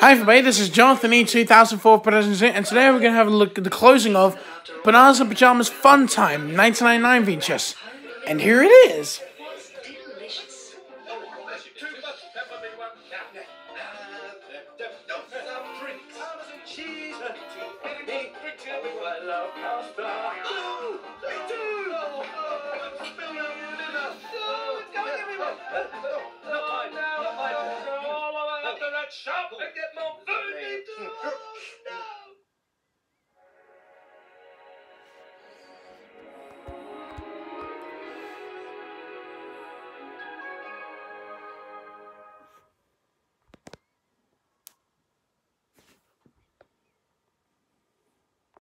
Hi everybody, this is Jonathan E. 2004 President, and today we're going to have a look at the closing of Bananas in Pyjamas Fun Time 1999 VHS. And here it is. shop at that motherfucker.